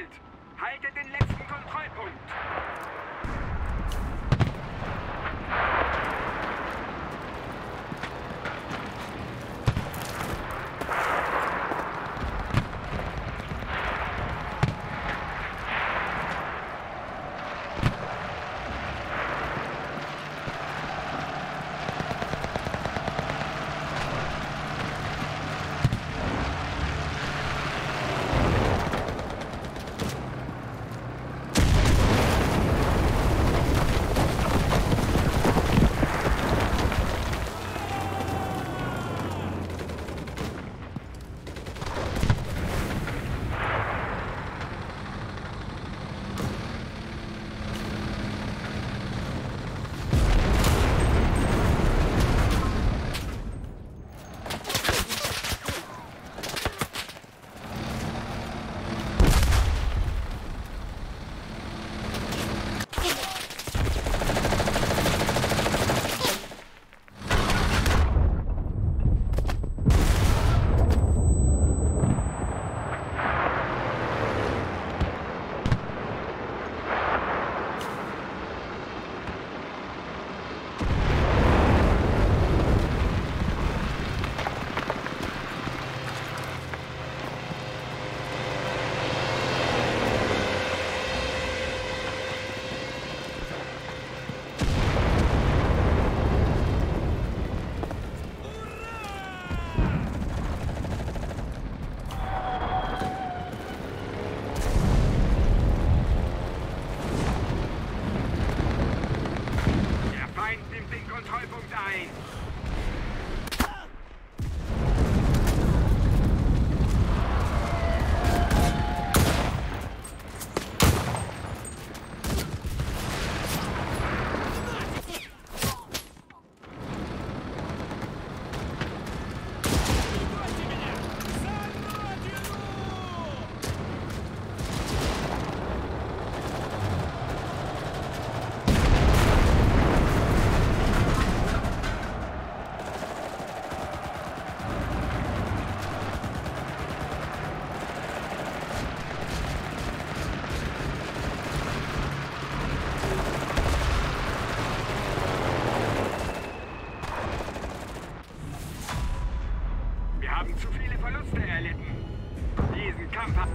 umzingelt. Haltet den letzten Kontrollpunkt. Wir haben zu viele Verluste erlitten. Diesen Kampf... hat...